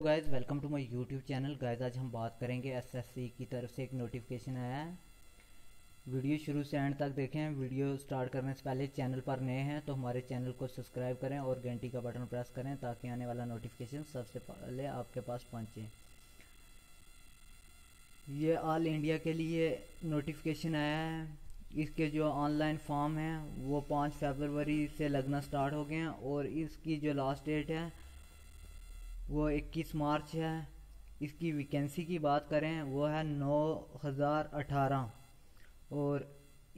Guys welcome to my YouTube channel guys आज हम बात करेंगे एसएससी की तरफ़ से एक नोटिफिकेशन आया है। वीडियो शुरू से एंड तक देखें। वीडियो स्टार्ट करने से पहले चैनल पर नए हैं तो हमारे चैनल को सब्सक्राइब करें और घंटी का बटन प्रेस करें ताकि आने वाला नोटिफिकेशन सबसे पहले आपके पास पहुँचे। ये ऑल इंडिया के लिए नोटिफिकेशन आया है। इसके जो ऑनलाइन फॉर्म हैं, वो पाँच फरवरी से लगना स्टार्ट हो गए हैं और इसकी जो लास्ट डेट है वो 21 मार्च है। इसकी वैकेंसी की बात करें, वो है नौ हज़ार अठारह। और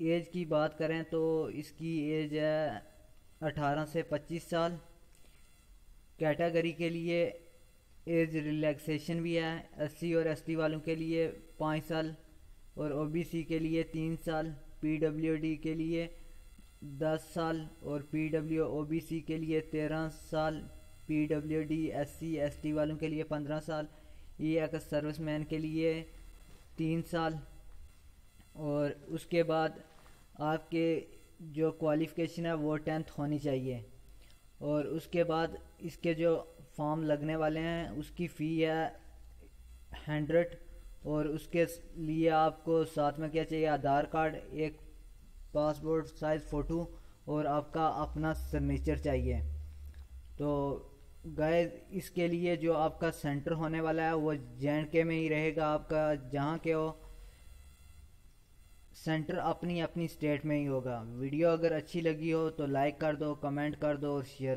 एज की बात करें तो इसकी एज है अठारह से पच्चीस साल। कैटेगरी के लिए एज रिलैक्सेशन भी है एससी और एसटी वालों के लिए पाँच साल और ओबीसी के लिए तीन साल पीडब्ल्यूडी के लिए दस साल और पीडब्ल्यू ओबीसी के लिए तेरह साल। P W D S C S T वालों के लिए पंद्रह साल ई एक्स सर्विस मैन के लिए तीन साल, और उसके बाद आपके जो क्वालिफ़िकेशन है वो टेंथ होनी चाहिए। और उसके बाद इसके जो फॉर्म लगने वाले हैं, उसकी फ़ी है हंड्रेड, और उसके लिए आपको साथ में क्या चाहिए, आधार कार्ड, एक पासपोर्ट साइज़ फ़ोटो, और आपका अपना सिग्नेचर चाहिए। तो गए, इसके लिए जो आपका सेंटर होने वाला है, वो जे के में ही रहेगा आपका, जहाँ के हो। सेंटर अपनी अपनी स्टेट में ही होगा। वीडियो अगर अच्छी लगी हो तो लाइक कर दो, कमेंट कर दो और शेयर